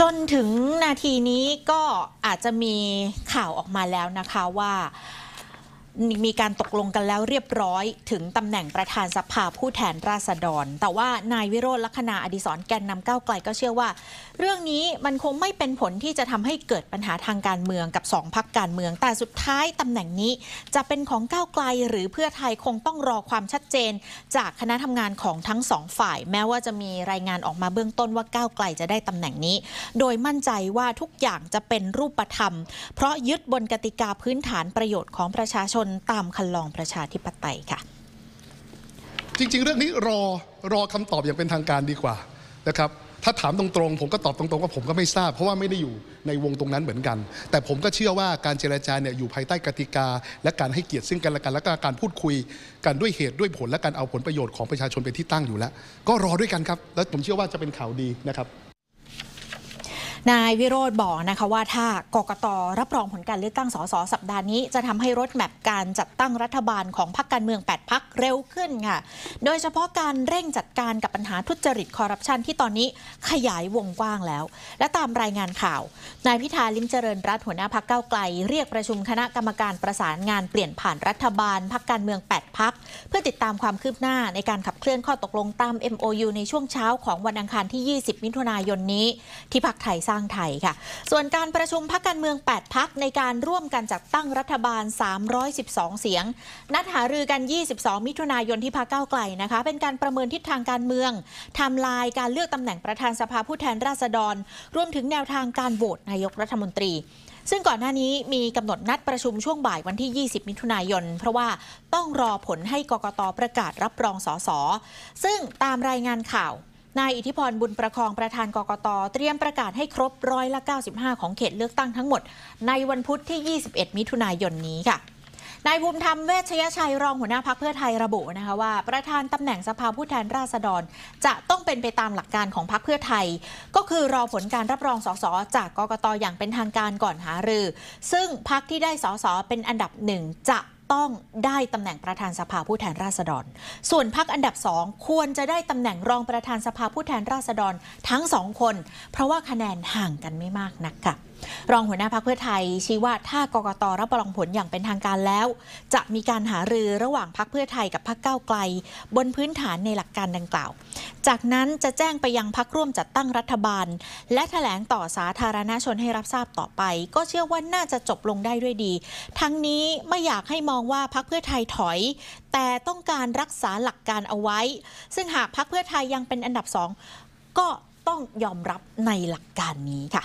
จนถึงนาทีนี้ก็อาจจะมีข่าวออกมาแล้วนะคะว่า มีการตกลงกันแล้วเรียบร้อย ถึงตำแหน่งประธานสภาผู้แทนราษฎร แต่ว่านายวิโรจน์ลักษณาอดิศรแกนนำก้าวไกลก็เชื่อว่า เรื่องนี้มันคงไม่เป็นผลที่จะทำให้เกิดปัญหาทางการเมืองกับสองพักการเมือง แต่สุดท้ายตำแหน่งนี้ จะเป็นของก้าวไกลหรือเพื่อไทยคงต้องรอความชัดเจน จากคณะทำงานของทั้งสองฝ่าย แม้ว่าจะมีรายงานออกมาเบื้องต้นว่าก้าวไกลจะได้ตำแหน่งนี้ โดยมั่นใจว่าทุกอย่างจะเป็นรูปธรรม เพราะยึดบนกติกาพื้นฐานประโยชน์ของประชาชนตามคันลองประชาธิปไตยค่ะ จริง ๆ เรื่องนี้รอรอคำตอบอย่างเป็นทางการดีกว่านะครับถ้าถามตรงๆ ผมก็ตอบตรงๆว่าผมก็ไม่ทราบ เพราะว่าไม่ได้อยู่ในวงตรงนั้นเหมือนกัน แต่ผมก็เชื่อว่าการเจรจาเนี่ยอยู่ภายใต้กติกา และการให้เกียรติซึ่งกันและกันและการพูดคุยกันด้วยเหตุด้วยผลและการเอาผลประโยชน์ของประชาชนเป็นที่ตั้งอยู่แล้ว ก็รอด้วยกันครับ แล้วผมเชื่อว่าจะเป็นข่าวดีนะครับ นายวิโรธบอกนะคะว่าถ้ากกตรับรองผลการเลือกตั้งสสสัปดาห์นี้ จะทำให้รถแมพการจัดตั้งรัฐบาลของพรรคการเมือง 8 พักเร็วขึ้นค่ะ โดยเฉพาะการเร่งจัดการกับปัญหาทุจริตคอร์รัปชันที่ตอนนี้ขยายวงกว้างแล้ว และตามรายงานข่าว นายพิธาลิมเจริญรัตน์หัวหน้าพักเก้าไกล เรียกประชุมคณะกรรมการประสานงานเปลี่ยนผ่านรัฐบาลพรรคการเมือง 8พัก เพื่อติดตามความคืบหน้าในการขับเคลื่อนข้อตกลงตาม MOU ในช่วงเช้าของวันอังคารที่ 20 มิถุนายนนี้ ที่พักไทยสร้างไทยค่ะ ส่วนการประชุมพักการเมือง 8 พักในการร่วมกันจัดตั้งรัฐบาล 312 เสียง นัดหารือกัน 22 มิถุนายนที่พักเก้าไกลนะคะ เป็นการประเมินทิศทางการเมืองไทม์ไลน์การเลือกตำแหน่งประธานสภาผู้แทนราษฎร รวมถึงแนวทางการโหวตนายกรัฐมนตรีซึ่งก่อนหน้านี้มีกำหนดนัดประชุมช่วงบ่ายวันที่ 20 มิถุนายน เพราะว่าต้องรอผลให้กกตประกาศรับรองสสซึ่งตามรายงานข่าวนายอิทธิพรบุญประคองประธานกกตเตรียมประกาศให้ครบร้อยละ 95 ของเขตเลือกตั้งทั้งหมด ในวันพุธที่ 21 มิถุนายนนี้ค่ะ นายภูมิธรรมเวชยชัยรองหัวหน้าพักเพื่อไทยระบุนะคะว่า ประธานตำแหน่งสภาผู้แทนราษฎร จะต้องเป็นไปตามหลักการของพักเพื่อไทย ก็คือรอผลการรับรองสสจากกกตอย่างเป็นทางการก่อนหารือ ซึ่งพักที่ได้สสเป็นอันดับหนึ่งจะ ต้องได้ตำแหน่งประธานสภาผู้แทนราษฎร ส่วนพักอันดับสองควรจะได้ตำแหน่งรองประธานสภาผู้แทนราษฎรทั้งสองคน เพราะว่าคะแนนห่างกันไม่มากนักค่ะรองหัวหน้าพักเพื่อไทยชี้ว่าถ้ากกตรับรองผลอย่างเป็นทางการแล้ว จะมีการหารือระหว่างพักเพื่อไทยกับพักเก้าไกล บนพื้นฐานในหลักการดังกล่าว จากนั้นจะแจ้งไปยังพักร่วมจัดตั้งรัฐบาล และแถลงต่อสาธารณชนให้รับทราบต่อไป ก็เชื่อว่าน่าจะจบลงได้ด้วยดี ทั้งนี้ไม่อยากให้มององว่าพักเพื่อไทยถอย แต่ต้องการรักษาหลักการเอาไว้ ซึ่งหากพักเพื่อไทยยังเป็นอันดับสองก็ต้องยอมรับในหลักการนี้ค่ะ